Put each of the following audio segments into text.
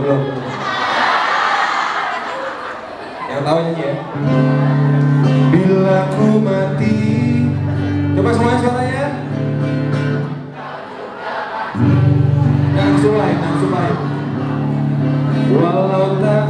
belum? Yang tahu nyanyi ya. Bila ku mati, coba semuanya suaranya. yang lain, yang lain. Walau tak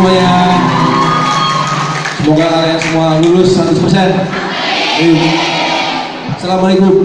semuanya. Semoga kalian semua lulus 100%. Assalamualaikum.